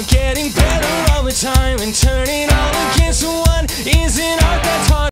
You're getting better all the time and turning all against one isn't